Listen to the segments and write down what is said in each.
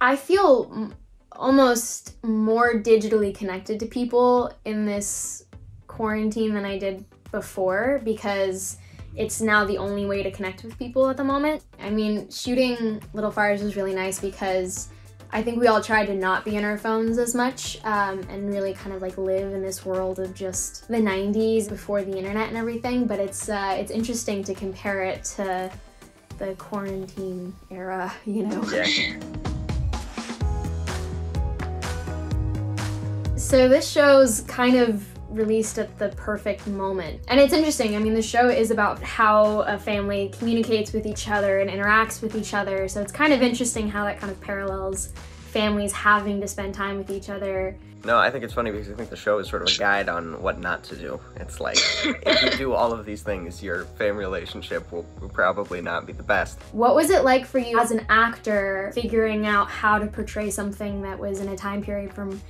I feel almost more digitally connected to people in this quarantine than I did before because it's now the only way to connect with people at the moment. I mean, shooting Little Fires was really nice because I think we all tried to not be in our phones as much um, and really kind of like live in this world of just the 90s before the internet and everything. But it's uh, it's interesting to compare it to the quarantine era, you know. Yeah. So this show's kind of released at the perfect moment. And it's interesting. I mean, the show is about how a family communicates with each other and interacts with each other. So it's kind of interesting how that kind of parallels families having to spend time with each other. No, I think it's funny because I think the show is sort of a guide on what not to do. It's like, if you do all of these things, your family relationship will, will probably not be the best. What was it like for you as an actor figuring out how to portray something that was in a time period from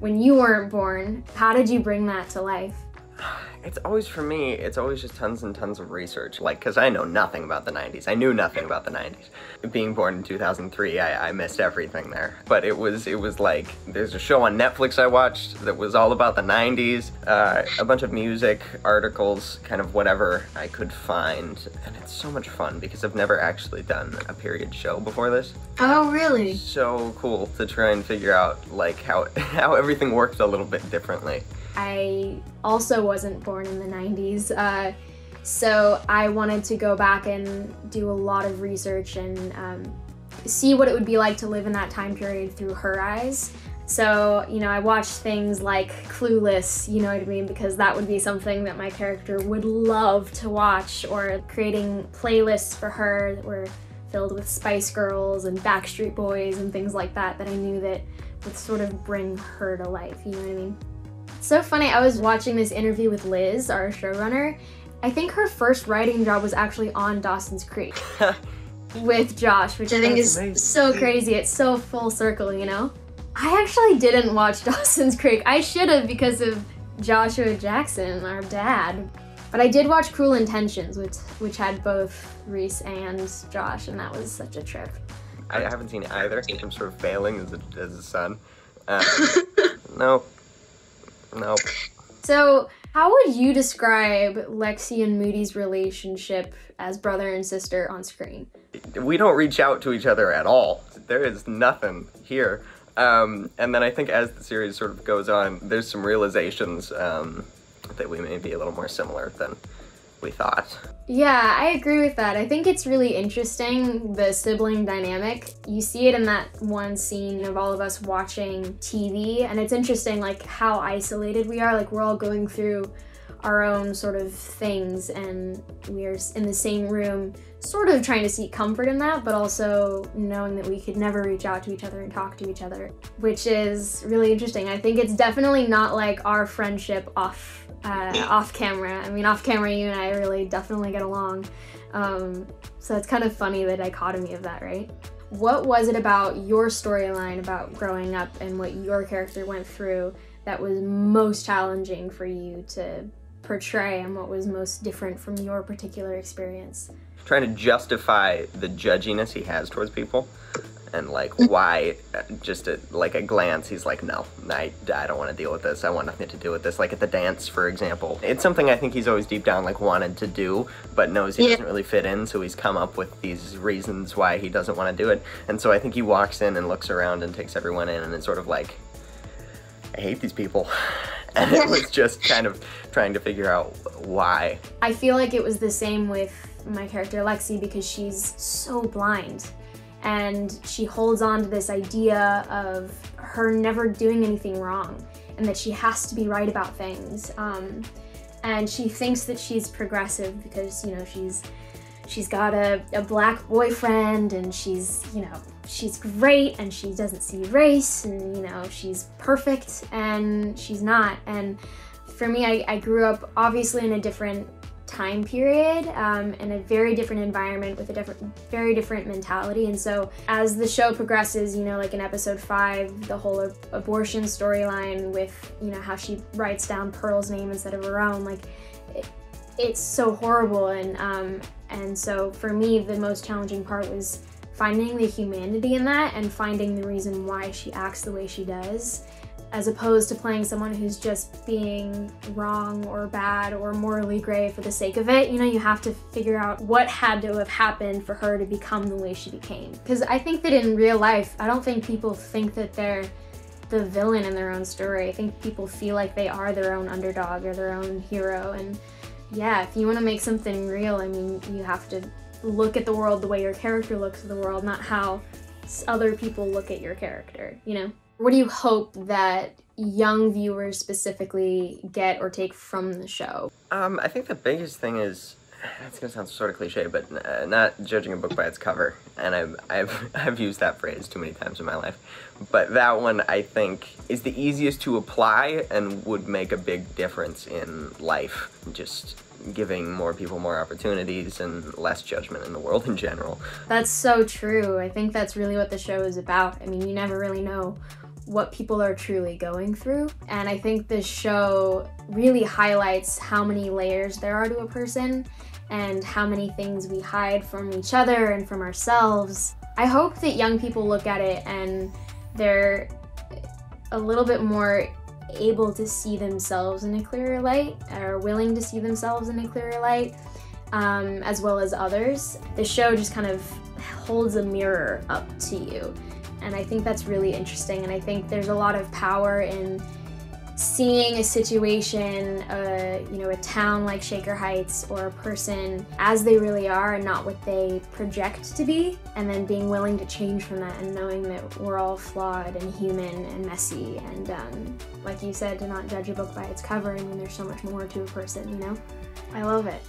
when you weren't born. How did you bring that to life? It's always for me, it's always just tons and tons of research. Like, because I know nothing about the 90s. I knew nothing about the 90s. Being born in 2003, I, I missed everything there. But it was, it was like, there's a show on Netflix I watched that was all about the 90s, uh, a bunch of music, articles, kind of whatever I could find. And it's so much fun because I've never actually done a period show before this. Oh, really? So cool to try and figure out, like, how, how everything works a little bit differently. I also wasn't born in the 90s. Uh, so I wanted to go back and do a lot of research and um, see what it would be like to live in that time period through her eyes. So, you know, I watched things like Clueless, you know what I mean, because that would be something that my character would love to watch, or creating playlists for her that were filled with Spice Girls and Backstreet Boys and things like that, that I knew that would sort of bring her to life, you know what I mean? So funny, I was watching this interview with Liz, our showrunner. I think her first writing job was actually on Dawson's Creek with Josh, which I think is amazing. so crazy. It's so full circle, you know? I actually didn't watch Dawson's Creek. I should have because of Joshua Jackson, our dad. But I did watch Cruel Intentions, which which had both Reese and Josh, and that was such a trip. I haven't seen either. I'm sort of failing as a, as a son. Um, no, Nope. So, how would you describe Lexi and Moody's relationship as brother and sister on screen? We don't reach out to each other at all. There is nothing here. Um, and then I think as the series sort of goes on, there's some realizations um, that we may be a little more similar than we thought. Yeah, I agree with that. I think it's really interesting, the sibling dynamic. You see it in that one scene of all of us watching TV, and it's interesting, like, how isolated we are. Like, we're all going through our own sort of things, and we're in the same room, sort of trying to seek comfort in that, but also knowing that we could never reach out to each other and talk to each other, which is really interesting. I think it's definitely not like our friendship off uh, off camera. I mean, off camera, you and I really definitely get along. Um, so it's kind of funny the dichotomy of that, right? What was it about your storyline about growing up and what your character went through that was most challenging for you to portray and what was most different from your particular experience? Trying to justify the judginess he has towards people and like why just at like a glance he's like no I, I don't want to deal with this i want nothing to do with this like at the dance for example it's something i think he's always deep down like wanted to do but knows he yeah. doesn't really fit in so he's come up with these reasons why he doesn't want to do it and so i think he walks in and looks around and takes everyone in and it's sort of like i hate these people and it was just kind of trying to figure out why i feel like it was the same with my character lexi because she's so blind and she holds on to this idea of her never doing anything wrong and that she has to be right about things. Um, and she thinks that she's progressive because you know she's she's got a, a black boyfriend and she's you know she's great and she doesn't see race and you know she's perfect and she's not and for me I, I grew up obviously in a different time period um, in a very different environment with a different, very different mentality. And so as the show progresses, you know, like in episode five, the whole ab- abortion storyline with, you know, how she writes down Pearl's name instead of her own, like it, it's so horrible. And, um, and so for me, the most challenging part was finding the humanity in that and finding the reason why she acts the way she does as opposed to playing someone who's just being wrong or bad or morally gray for the sake of it. You know, you have to figure out what had to have happened for her to become the way she became. Because I think that in real life, I don't think people think that they're the villain in their own story. I think people feel like they are their own underdog or their own hero. And yeah, if you want to make something real, I mean, you have to look at the world the way your character looks at the world, not how other people look at your character, you know? What do you hope that young viewers specifically get or take from the show? Um, I think the biggest thing is it's gonna sound sort of cliche, but uh, not judging a book by its cover. And I've, I've, I've used that phrase too many times in my life. But that one, I think, is the easiest to apply and would make a big difference in life. Just giving more people more opportunities and less judgment in the world in general. That's so true. I think that's really what the show is about. I mean, you never really know what people are truly going through. And I think this show really highlights how many layers there are to a person and how many things we hide from each other and from ourselves. I hope that young people look at it and they're a little bit more able to see themselves in a clearer light, or willing to see themselves in a clearer light, um, as well as others. The show just kind of holds a mirror up to you. And I think that's really interesting. And I think there's a lot of power in seeing a situation, uh, you know, a town like Shaker Heights or a person as they really are and not what they project to be, and then being willing to change from that and knowing that we're all flawed and human and messy and, um, like you said, to not judge a book by its cover. I mean, there's so much more to a person, you know? I love it.